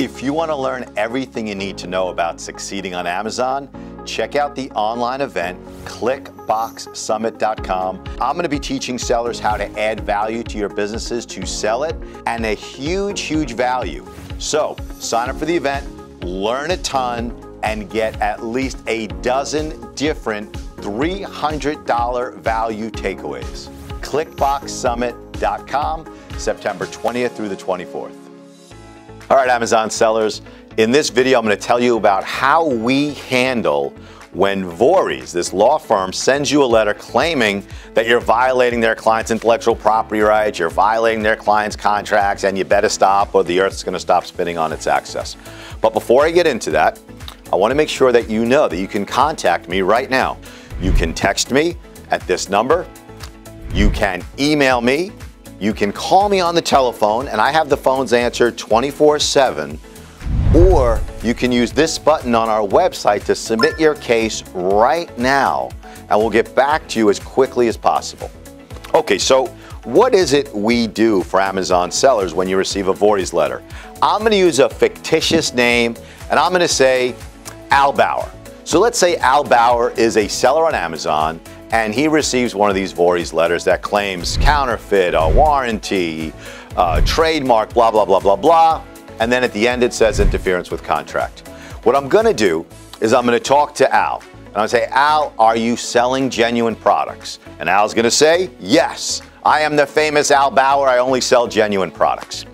If you want to learn everything you need to know about succeeding on Amazon, check out the online event, klikboxsummit.com. I'm going to be teaching sellers how to add value to your businesses to sell it and a huge, huge value. So sign up for the event, learn a ton, and get at least a dozen different $300 value takeaways. KlikboxSummit.com, September 20th through the 24th. All right, Amazon sellers, in this video, I'm going to tell you about how we handle when Vorys, this law firm, sends you a letter claiming that you're violating their client's intellectual property rights, you're violating their client's contracts, and you better stop or the earth's going to stop spinning on its axis. But before I get into that, I want to make sure that you know that you can contact me right now. You can text me at this number. You can email me you can call me on the telephone, and I have the phones answered 24 7, or you can use this button on our website to submit your case right now, and we'll get back to you as quickly as possible. Okay, so what is it we do for Amazon sellers when you receive a Vorys letter? I'm going to use a fictitious name, and I'm going to say Al Bauer. So let's say Al Bauer is a seller on Amazon and he receives one of these Vorys letters that claims counterfeit, a warranty, a trademark, blah, blah, blah, blah, blah. And then at the end it says interference with contract. What I'm going to do is I'm going to talk to Al. And to say, Al, are you selling genuine products? And Al's going to say, yes. I am the famous Al Bauer. I only sell genuine products.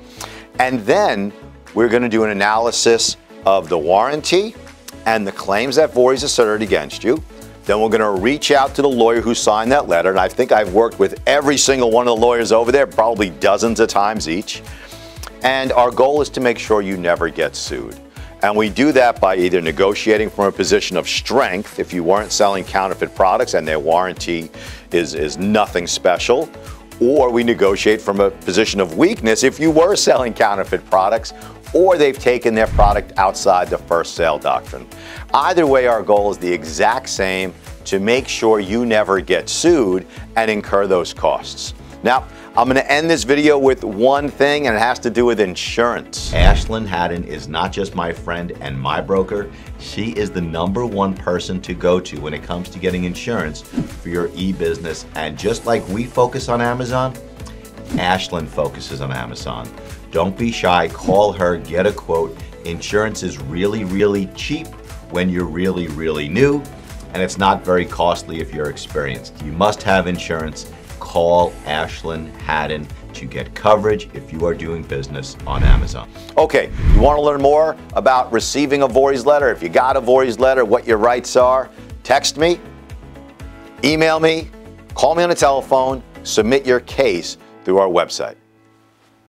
And then we're going to do an analysis of the warranty and the claims that Vorys asserted against you. Then we're going to reach out to the lawyer who signed that letter. And I think I've worked with every single one of the lawyers over there, probably dozens of times each. And our goal is to make sure you never get sued. And we do that by either negotiating from a position of strength, if you weren't selling counterfeit products and their warranty is, is nothing special, or we negotiate from a position of weakness if you were selling counterfeit products or they've taken their product outside the first sale doctrine. Either way, our goal is the exact same to make sure you never get sued and incur those costs. Now, I'm going to end this video with one thing, and it has to do with insurance. Ashlyn Haddon is not just my friend and my broker, she is the number one person to go to when it comes to getting insurance for your e-business. And just like we focus on Amazon, Ashlyn focuses on Amazon. Don't be shy, call her, get a quote. Insurance is really, really cheap when you're really, really new, and it's not very costly if you're experienced. You must have insurance. Call Ashlyn Haddon to get coverage if you are doing business on Amazon. Okay, you want to learn more about receiving a Vorys letter? If you got a Vorys letter, what your rights are, text me, email me, call me on the telephone, submit your case through our website.